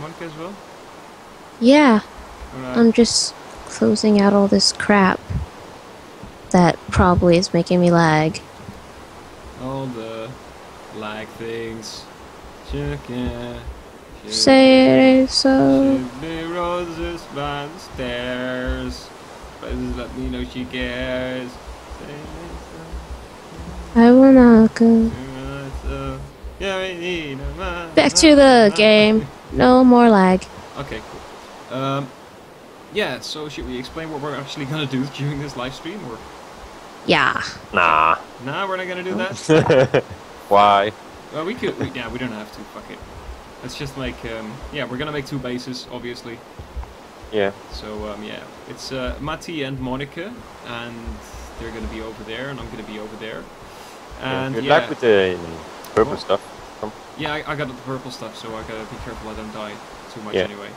Monica as well? Yeah, Alright. I'm just closing out all this crap that probably is making me lag. All the lag things. Chicken. Say it so. Be roses by the stairs. Please let me know she cares. Say it I will not go. so, so. Yeah, we need a man. Back to the game. No more lag. Okay, cool. Um, yeah, so should we explain what we're actually gonna do during this live stream, or Yeah. Nah. nah, we're not gonna do that? Why? well, we could. We, yeah, we don't have to. Fuck it. Let's just make. Um, yeah, we're gonna make two bases, obviously. Yeah. So um, yeah, it's uh, Matti and Monica, and they're gonna be over there, and I'm gonna be over there. And Good yeah, luck with the purple What? stuff. Yeah, I, I got the purple stuff, so I gotta be careful I don't die too much Yeah. anyway.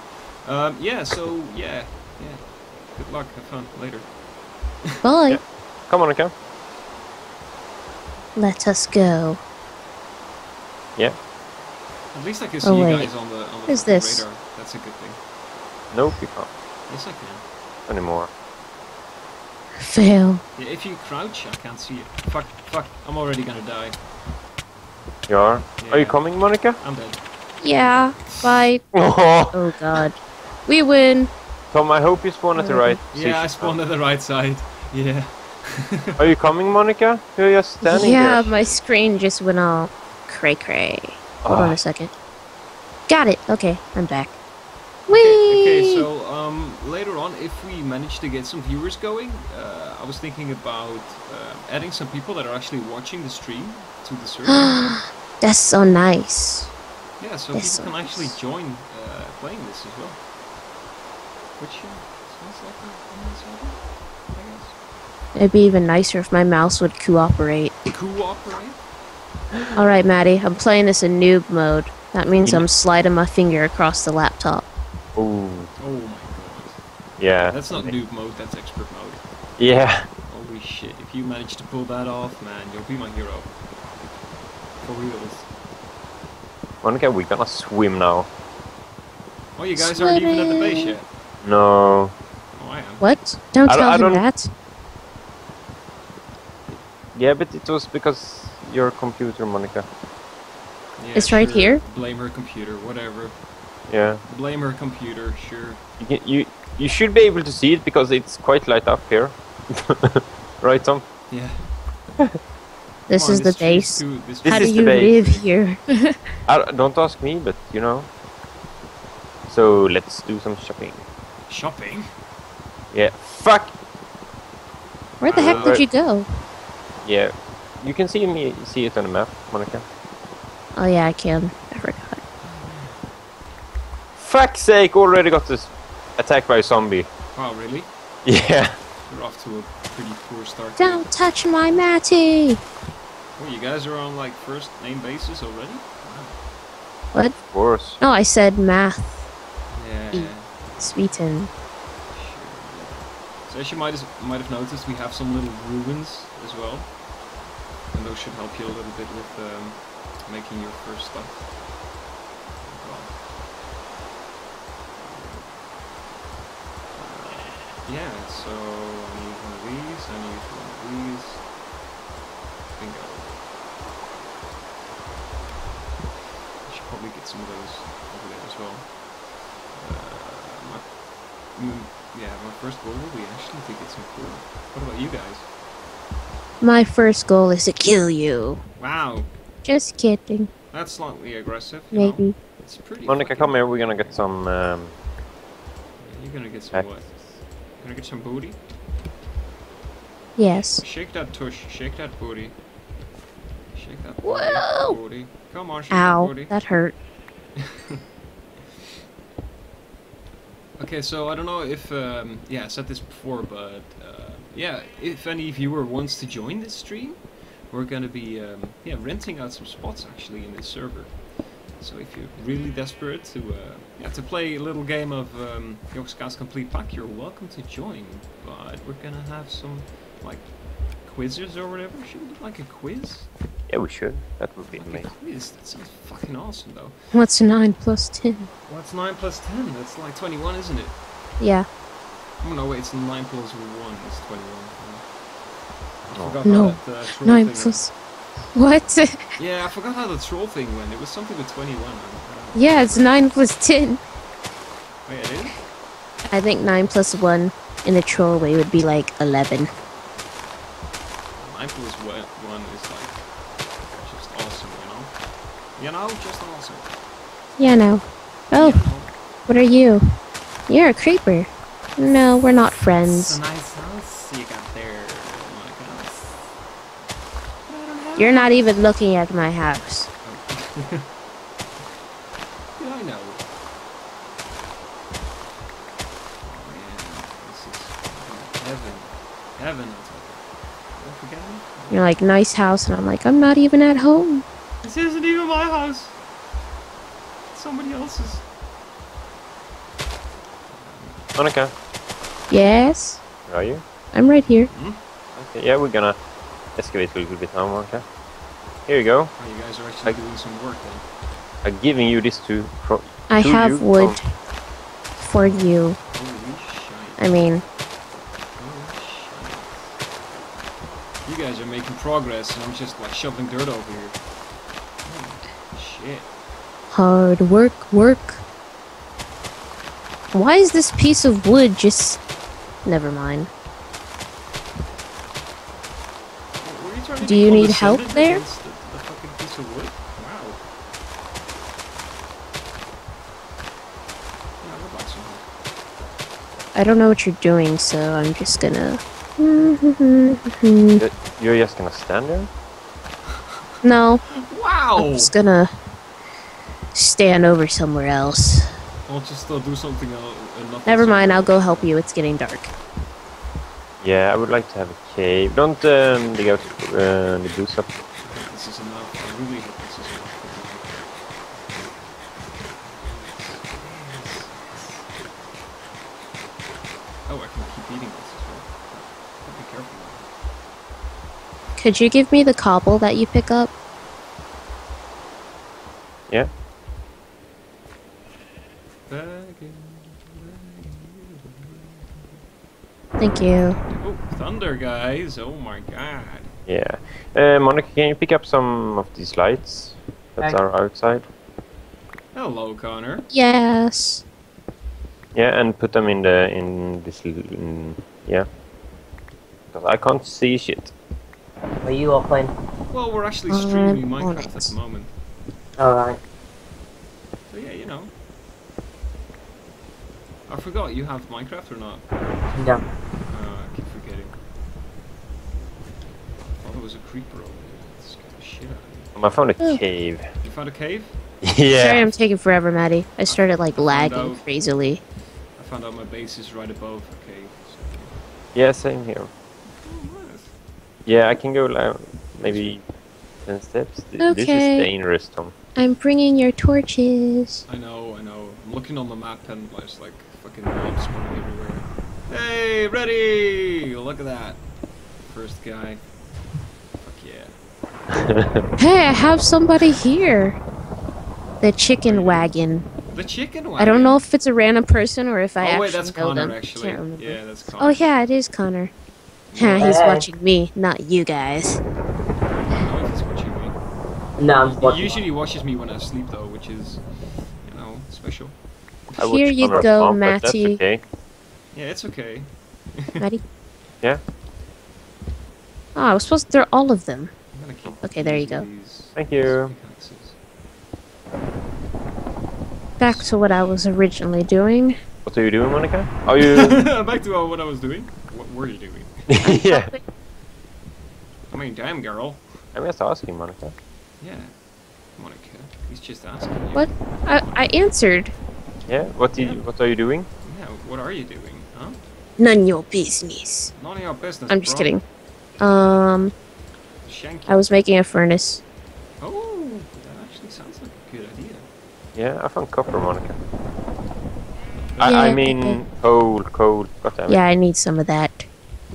Um, yeah, so yeah, yeah. Good luck, have fun later. Bye. Yeah. Come on, Monica. Let us go. Yeah. At least I can see Oh, you guys on the on the Who's fucking this? radar. That's a good thing. Nope, you can't Yes, I can. anymore. Fail. Yeah, if you crouch, I can't see you. Fuck, fuck, I'm already gonna die. You are? Are you coming, Monica? I'm dead. Yeah. Bye. Oh, Oh god. We win. Tom, I hope you spawn at the right. Yeah, I spawned at the right side. Yeah. Are you coming, Monica? You're just standing yeah, there. my screen just went all cray cray. Hold on Ah. a second. Got it. Okay, I'm back. Okay, Whee! okay, so um, later on, if we manage to get some viewers going, uh, I was thinking about uh, adding some people that are actually watching the stream to the server. That's so nice. yeah, so That's people so can actually join uh, playing this as well. Which uh, sounds like a a nice idea, I guess. It'd be even nicer if my mouse would cooperate. Cooperate? Alright, Maddie, I'm playing this in noob mode. That means I'm sliding my finger across the laptop. Ooh, Oh my god. yeah. That's not noob mode, that's expert mode. Yeah. Holy shit, if you manage to pull that off, man, you'll be my hero. For reals. Monica, we're gonna swim now. Oh, you guys aren't even at the base yet. No. Oh, I am. What? Don't I don't- tell I him don't- that. Yeah, but it was because your computer, Monica. Yeah, It's right here? Blame her computer, whatever. Yeah. Blame her computer, sure. You, can, you you should be able to see it because it's quite light up here. right, Tom? Yeah. This on, is the base. too- this This How do you base. live here? I, don't ask me, but you know. So let's do some shopping. shopping. Yeah. Fuck. Where the heck Uh, did you go? Yeah. You can see me see it on the map, Monica. Oh yeah, I can. I forgot. Fuck's sake! Already got this attacked by a zombie. Oh, really? Yeah. We're off to a pretty poor start. Don't touch my Matty! Oh, you guys are on like first name basis already? Wow. What? Of course. No, I said math. Yeah. E. Sweeten. So as you might, might have noticed, we have some little ruins as well. And those should help you a little bit with um, making your first stuff. Yeah, so I need one of these, I need one of these. Bingo. I should probably get some of those over there as well. Uh, my, mm, yeah, my first goal will be actually to get some cool. What about you guys? My first goal is to kill you. Wow, Just kidding. that's slightly aggressive. you know. Maybe. It's pretty. Monica, come here. We're gonna get some. Um, You're gonna get some what? Gonna get some booty? Yes. Shake that tush. Shake that booty. Shake that booty. Whoa! booty. Come on, shake that Ow. booty. That hurt. Okay, so I don't know if um, yeah I said this before, but uh, yeah, if any viewer wants to join this stream, we're gonna be um, yeah renting out some spots actually in this server. So if you're really desperate to uh, yeah to play a little game of um, Yogscast Complete Pack, you're welcome to join. But we're gonna have some like quizzes or whatever. Should we do like a quiz? Yeah, we should. That would be Like, amazing. it is. That sounds fucking awesome, though. What's 9 plus 10? What's 9 plus 10? That's like 21, isn't it? Yeah. Oh, no, wait, it's 9 plus 1 It's 21. I Oh. forgot No, how that uh, troll 9 thing plus. What? Yeah, I forgot how the troll thing went. It was something with 21. I- I don't know. yeah, it's 9 plus 10. Wait, it is? I think 9 plus 1 in the troll way would be like 11. 9 plus 1 one is like just awesome, you know? You know, just awesome. Yeah, no. Oh, You know? what are you? You're a creeper. No, we're not It's friends. a nice house you got there, Monica. You're not even looking at my house. Yeah, I know. Man, this is heaven. Heaven, I'll you. Don't forget me. You're like, nice house, and I'm like, I'm not even at home. This isn't even my house. It's somebody else's. Monica, Yes, where are you? I'm right here. Hmm? Okay, yeah, we're gonna excavate a little bit now, Monica. Here you go. Oh, you guys are actually I- doing some work then. I'm giving you this to. Pro- I to you have wood from- for you. Holy shit. I mean, Holy shit. You guys are making progress, and I'm just like shoveling dirt over here. Holy shit. hard work, work. Why is this piece of wood just. Never mind. Were you trying to Do you need help there? The, the fucking piece of wood? Wow. Yeah, I would like some help. I don't know what you're doing, so I'm just gonna. You're just gonna stand there? No, Wow! I'm just gonna stand over somewhere else. I'll just uh, do something else. Uh, Never mind, I'll go help you. It's getting dark. Yeah, I would like to have a cave. Don't um, dig out uh, the blue stuff. I hope This is enough. I really hope this is enough. Oh, I can keep eating this as well. Gotta be careful. Could you give me the cobble that you pick up? Yeah. Bagging, Thank you. Oh, thunder, guys! Oh my god. Yeah. Uh, Monica, can you pick up some of these lights that Okay. are outside? Hello, Connor. Yes. Yeah, and put them in the in this in, yeah. Because I can't see shit. Are you all playing? Well, we're actually Um, streaming on Minecraft at the moment. Alright. So yeah, you know. I forgot you have Minecraft or not? No. Uh, I keep forgetting. I thought it was a creeper over there. That scared the shit out of me. I found a Oh. cave. You found a cave? Yeah. Sorry. I'm taking forever, Maddie. I started like lagging out. crazily. I found out my base is right above a cave. So. Yeah, same here. Oh, nice. Yeah, I can go like maybe ten steps. Th- This Okay. is dangerous, Tom. I'm bringing your torches. I know. I'm looking on the map and there's like fucking mobs spawning everywhere. Hey, ready! Look at that. First guy. Fuck yeah. Hey, I have somebody here. The chicken wagon. The chicken wagon. I don't know if it's a random person or if I oh actually wait, that's Connor them. actually. Can't remember. Yeah, that's oh, Connor. Oh yeah, it is Connor. Ha, he's Hey. watching me, not you guys. I don't know if he's watching me. No, I'm just He usually watches me when I sleep though, which is, you know, special. I Here you go, Trump, Matty. okay. Yeah, it's okay. Maddie? Yeah. Oh, I was supposed to throw all of them. I'm gonna keep Okay, there you go. Thank you. Back to what I was originally doing. What are you doing, Monica? Are you? Back to uh, what I was doing. What were you doing? yeah. I mean, damn girl. I'm just asking, Monica. Yeah. Monica, he's just asking you. What? I, I answered. Yeah. What do you, What are you doing? Yeah, what are you doing, huh? None your business. None of your business. I'm just bro. kidding. Um, Shank I was making a furnace. Oh, that actually sounds like a good idea. Yeah, I found copper, Monica. I, I mean, okay. coal, coal. God damn it. Yeah, I need some of that.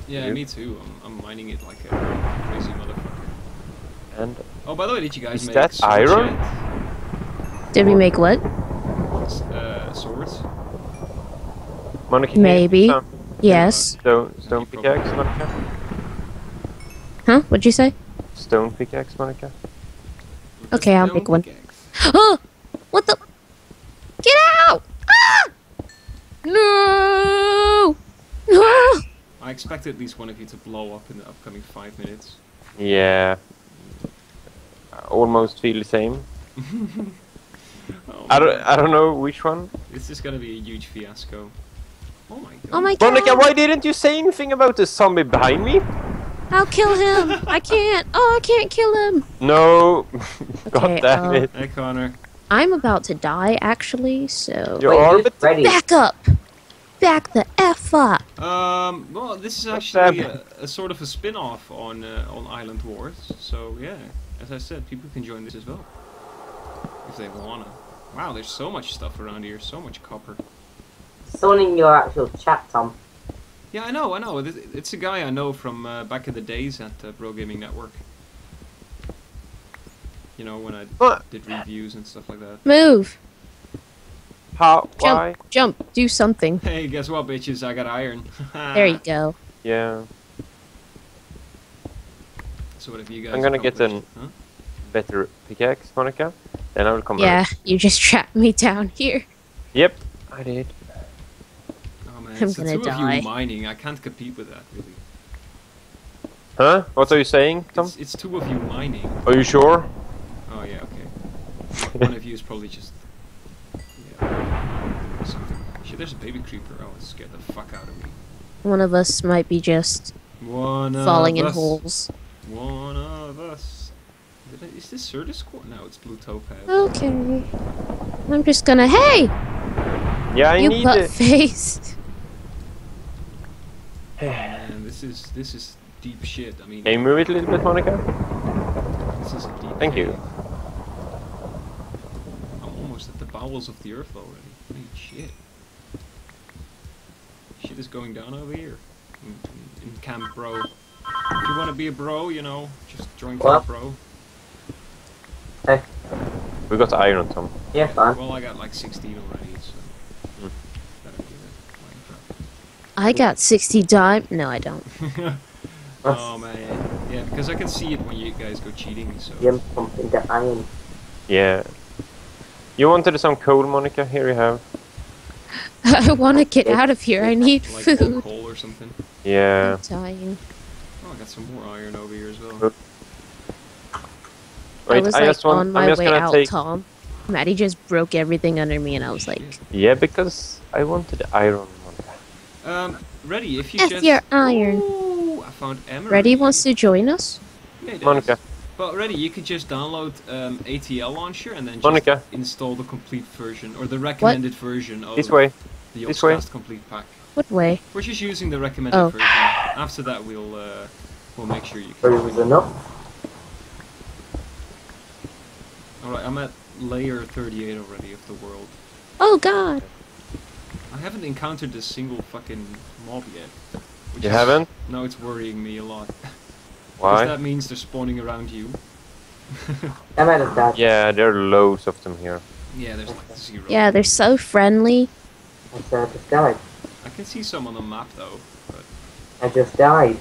Yeah, You? me too. I'm, I'm mining it like a crazy motherfucker. And Oh, by the way, did you guys Is make that swords iron? yet? Did we make what? Uh, swords? Monica, Maybe. some Yes. Stone, stone You pickaxe, Monica. Huh? What'd you say? Stone pickaxe, Monica. Okay, I'll Stone make one. Oh! What the? Get out! Ah! No! No! I expect at least one of you to blow up in the upcoming five minutes. Yeah. I almost feel the same. Oh, I don't. I don't know which one. This is gonna be a huge fiasco. Oh my god. Oh my god! Monica, why didn't you say anything about the zombie behind me? I'll kill him! I can't! Oh, I can't kill him! No. God Okay, damn uh, it. Hey Connor. I'm about to die, actually, so. You Wait, are, who's but ready? Back up! Back the F up! Um, well, this is actually a, a sort of a spin-off on uh, on Island Wars. So yeah, as I said, people can join this as well if they wanna. Wow, there's so much stuff around here, so much copper. Someone in your actual chat, Tom. Yeah, I know, I know. It's a guy I know from uh, back in the days at uh, Bro Gaming Network. You know, when I What? did reviews and stuff like that. Move! How? Jump! Why? Jump! Do something. Hey, guess what, bitches? I got iron. There you go. Yeah. So what have you guys? I'm gonna get a Huh? Better pickaxe, Monica. Then I will come Yeah, back. Yeah, you just trapped me down here. Yep. I did. Oh man, I'm it's the gonna two die. of you mining. I can't compete with that, really. Huh? What are you saying, Tom? It's, it's two of you mining. Are you sure? Oh yeah, okay. One of you is probably just yeah, something. Shit, there's a baby creeper. Oh, it scared the fuck out of me. One of us might be just One falling of in us. holes. One of us. Did I, is this Certus Quartz? No, it's Blue Topaz. Okay. I'm just gonna. Hey! Yeah, I you need butt it. face! Man, this is this is deep shit. I mean, Can you move it a little bit, Monica? this is a deep. Thank you. I'm almost at the bowels of the earth already. Holy shit. Shit is going down over here. In, in, in Camp Bro. If you want to be a bro, you know, just join Well. Camp Bro. Hey. We got iron, Tom. Yeah, fine. Well, I got like 16 already, so. Hmm. Better give it I got 60 dime. No, I don't. Oh man. Yeah, because I can see it when you guys go cheating, so. Jump something to iron. Yeah. You wanted some coal, Monica? Here you have. I wanna get out of here. I need Like food. coal or something. Yeah. I'm dying. Oh, I got some more iron over here as well. Oop. I was I like just want. on my way out, take. Tom. Maddie just broke everything under me, and I was like, Yeah, because I wanted iron, Monica. Um, ready, if you F just. your iron. Ooh, I found emerald. Ready wants to join us? Yeah, it Monica. does. Well, ready, you could just download um, ATL launcher and then just Monica. install the complete version or the recommended version of This way. the this way. Yogscast complete pack. What way? We're just using the recommended Oh. version. After that, we'll uh, we'll make sure you can. Proves enough. All right, I'm at layer 38 already of the world. Oh God! I haven't encountered a single fucking mob yet. which You is- haven't? No, it's worrying me a lot. Why? Because that means they're spawning around you. I might have died. Yeah, there are loads of them here. yeah, there's like zero. Yeah, they're so friendly. I said I just died. I can see some on the map though. But I just died.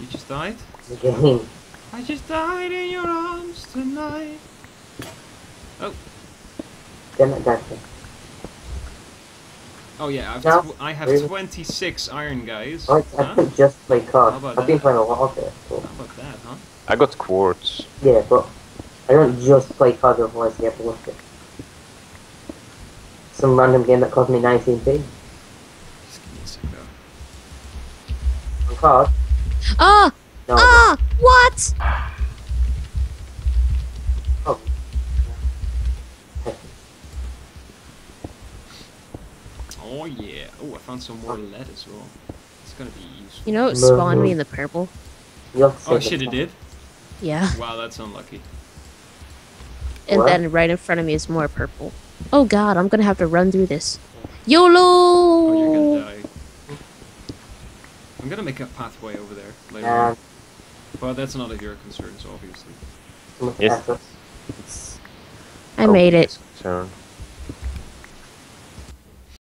you just died. The game. I just died in your arms tonight. Oh. Damn it, Dexter. Oh yeah, I've No, tw- I have really? 26 iron guys. Oh, I Huh? could just play COD. How about I've been playing a lot of it. So. How about that, huh? I got quartz. Yeah, but I don't just play COD otherwise you have to look at some random game that cost me 19p. Just give me a sec though. On COD? Ah! No. Ah! What? Oh. Oh yeah. Oh, I found some more lead as well. It's gonna be useful. You know it No, spawned no. me in the purple. You Oh shit, the it did. Yeah. Wow, that's unlucky. And What? then right in front of me is more purple. Oh God! I'm gonna have to run through this. Oh, YOLO! you're gonna die. I'm gonna make a pathway over there later. Um, Well, that's none of your concerns, obviously. Yes. It's I made it. Concrete is concerned.